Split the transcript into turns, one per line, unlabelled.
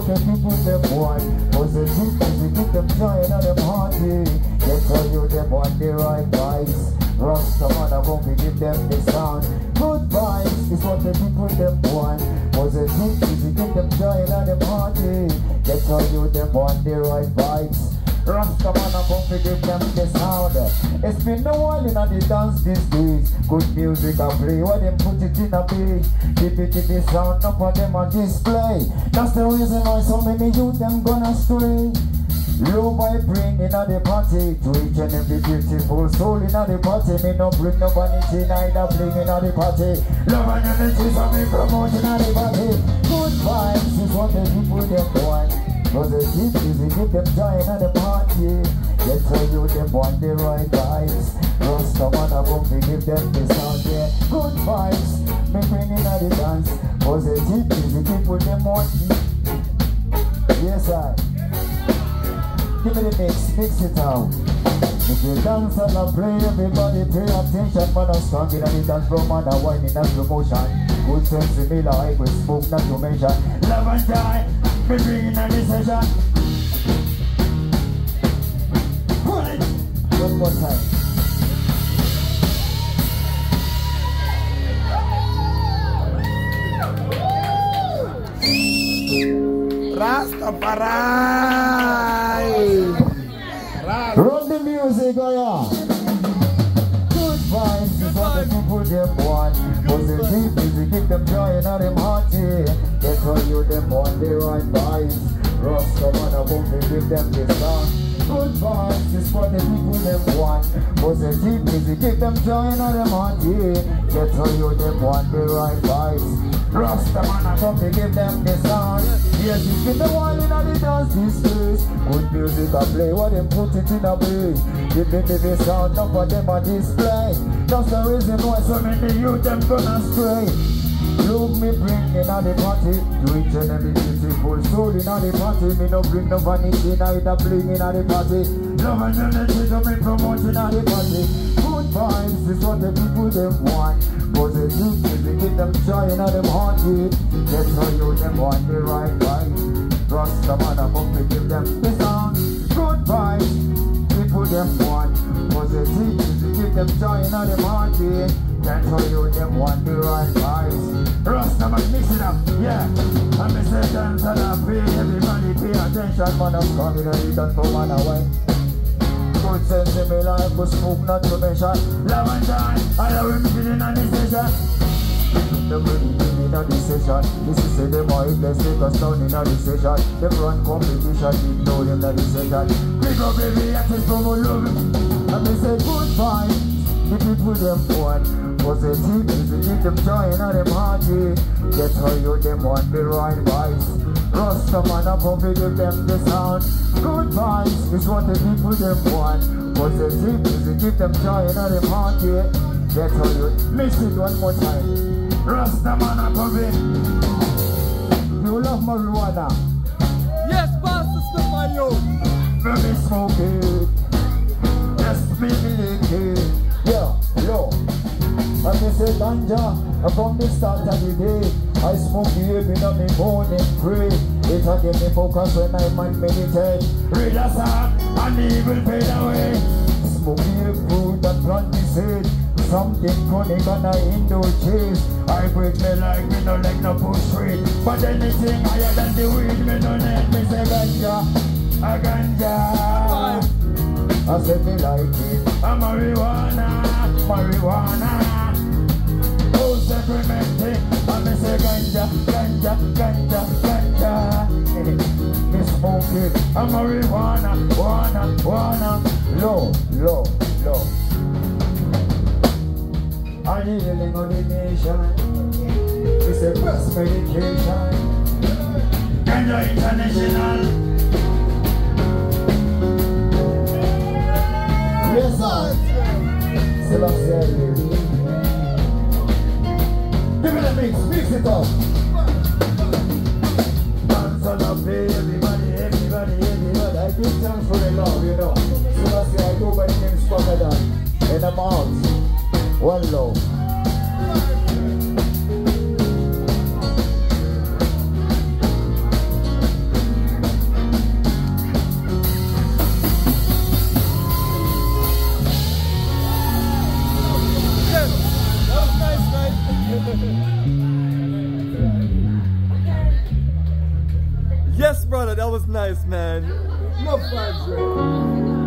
what the people them want. Positive music, them joy and them hearty. Get tell you them want the right vibes. Rasta man, I won't give them the sound. Good vibes is what the people them want. Positive music, them joy and them hearty. Get tell you them want the right vibes. Rasta man, I come to give them the sound. It's been no while in the dance these days. Good music I play, when them put it in a beat. Keep it in the sound up on them on display. That's the reason why so many youth them gonna stray. Low by bring in the party To each and every beautiful soul in the party Me no bring no vanity neither bling in the party Love and energy so me promote in the party Good vibes is what the people them want Positive music give them joy at the party Get tell you them want the right vibes Rasta man I won't give them the sound yeah Good vibes me bring in the dance Positive music people them want Yes I Give me the mix, mix it out. If you dance and I pray, everybody pay attention. Man, I'm strong in the dance floor, man, I'm whining and slow motion. Good sense in me like we smoke, not to mention. Love and joy, me bringing on the session. Pull it. One more time.
Rastafari.
Run the music, oh yeah. Good vibes is what the people them Positive music, give them joy and them hearty. Get all you them want the right vibes. Rasta man, I won't give them the song. Good vibes is what the people them want. Positive music, keep them joy and them hearty. Get all you them want the right vibes. Rasta man, I come to give them the sound. Yes, it's been the one in the dance this days. Good music I play, what them put it in a place. Give them the sound, up for them on display. That's the reason why so many youth them gonna. Look me bring in a the party To each and every beautiful soul in a the party Me no bring no vanity neither bling in a the party Love and energy to me promote in a the party Good vibes is what the people them want. Positive music give them joy and a them heartbeat That's how you them want the right vibes Rasta man I come to give them the sound Good vibes people them want. Positive music give them joy in a them heartbeat That's how you them want the right vibes Rasta man mix it up, yeah. And me say dance and I pay Everybody pay attention Man. I'm coming and it done for man away In me life was smoke not to mention Love and joy, I love him feeling on this session the money in a session This is say them all let's take us down in a session Them run competition, we know them a session Big up every artist from all over And me say good vibes The people them want Positive music, give them joy and them hearty. Get how you them want the right vibes Rasta man up and we give them the sound. Good vibes is what the people them want. Positive music, give them joy and them hearty Get how you. It one more time. Rasta man up and we You love marijuana.
Yes, Pastor Stefano.
Let me smoke it. Just me lick it. Yeah, yo And me say ganja From the start of the day I smoke the every night me morning pray It a give me focus when I man meditate Read a song and the evil fade away. Smoke the fruit that plant the seed. Something chronic and I indulge. I break me like me no like no push weed But anything higher than the weed me no need me say ganja A ganja. I said me like it. A marijuana Marijuana Sacramenting I me say ganja Ganja Ganja Ganja Me A marijuana Wanna Wanna Low Low Low I need healing on the nation. It's a best medication. Ganja International. Up. Dance on the everybody, everybody, everybody. I give thanks for the love, you know. Selassie, I go by the name Spragga Don. And I'm out. One low.
That was nice, man.
No vibes, right?